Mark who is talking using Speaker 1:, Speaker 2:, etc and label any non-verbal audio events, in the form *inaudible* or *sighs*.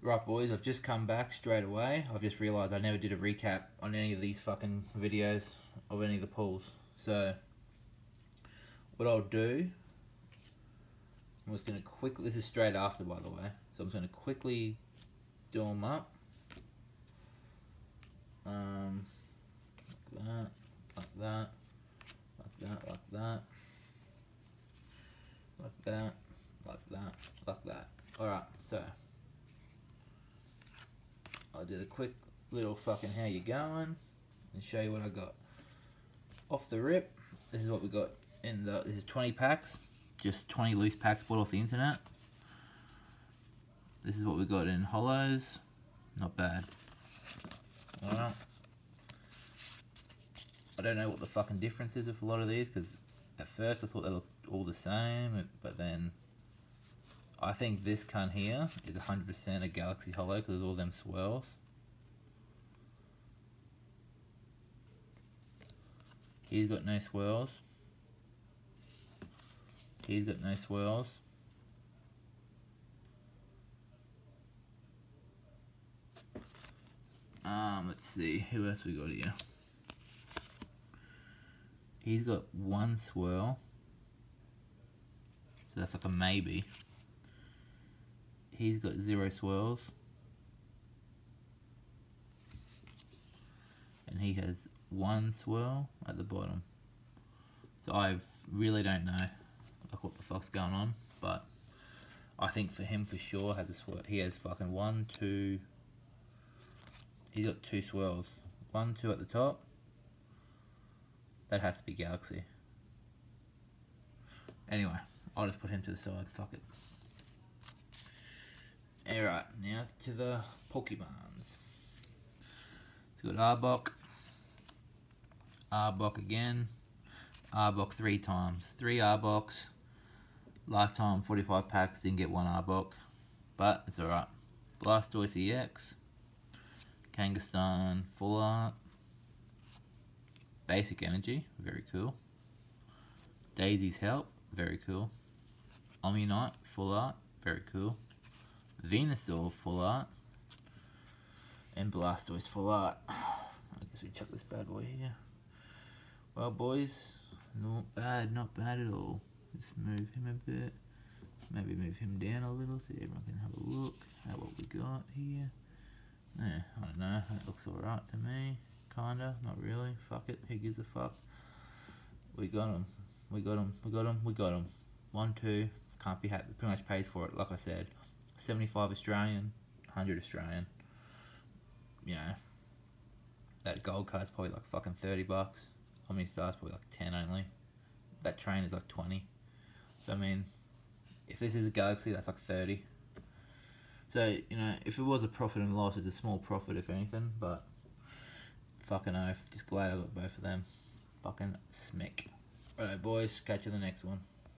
Speaker 1: Right, boys, I've just come back straight away. I've just realised I never did a recap on any of these fucking videos of any of the pulls. So, what I'll do, I'm just going to quickly, this is straight after, by the way. So I'm just going to quickly do them up. Um, like that, like that, like that, like that, like that, like that, like that. Alright, so. I'll do the quick little fucking how you going and show you what I got. Off the rip, this is what we got in the, this is 20 packs, just 20 loose packs bought off the internet. This is what we got in holos, not bad. Alright. I don't know what the fucking difference is with a lot of these because at first I thought they looked all the same, but then I think this cunt here is 100% a Galaxy Holo because of all them swirls. He's got no swirls. He's got no swirls. Um, let's see, who else we got here? He's got one swirl. So that's like a maybe he's got zero swirls. And he has one swirl at the bottom. So I really don't know like what the fuck's going on, but I think for him for sure has a swirl. He has fucking one, two. He's got two swirls. One, two at the top. That has to be Galaxy. Anyway, I'll just put him to the side. Fuck it. Alright, now to the Pokemons. So we got Arbok. Arbok again. Arbok three times. Three Arboks. Last time 45 packs, didn't get one Arbok. But it's alright. Blastoise EX. Kangaskhan Full Art. Basic Energy, very cool. Daisy's Help, very cool. Omanyte Full Art, very cool. Venusaur full art. And Blastoise full art. *sighs* I guess we chuck this bad boy here. Well, boys, not bad, not bad at all. Let's move him a bit. Maybe move him down a little so everyone can have a look at what we got here. Yeah, I don't know. It looks alright to me. Kinda, not really. Fuck it. Who gives a fuck? We got him. We got him. We got him. We got him. One, two. Can't be happy. Pretty much pays for it, like I said. 75 Australian, 100 Australian. You know, that gold card's probably like fucking 30 bucks. Omnistar's probably like 10 only. That train is like 20. So, I mean, if this is a Galaxy, that's like 30. So, you know, if it was a profit and loss, it's a small profit, if anything, but fucking oath. Just glad I got both of them. Fucking smick. Alright, boys, catch you in the next one.